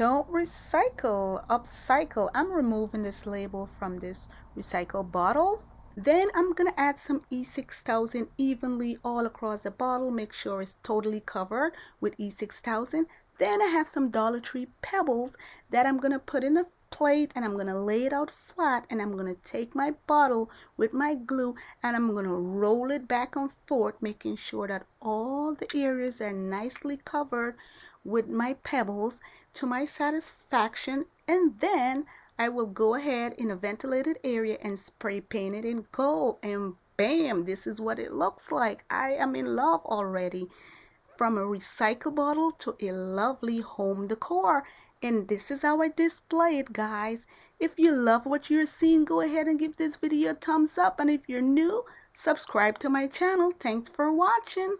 Don't recycle, upcycle. I'm removing this label from this recycle bottle. Then I'm to add some E6000 evenly all across the bottle. Make sure it's totally covered with E6000. Then I have some Dollar Tree pebbles that I'm to put in a plate and I'm to lay it out flat and I'm to take my bottle with my glue and I'm to roll it back and forth making sure that all the areas are nicely covered with my pebbles to my satisfaction and then I will go ahead in a ventilated area and spray paint it in gold and bam this is what it looks like. I am in love already. From a recycle bottle to a lovely home decor and this is how I display it guys. If you love what you're seeing go ahead and give this video a thumbs up and if you're new subscribe to my channel. Thanks for watching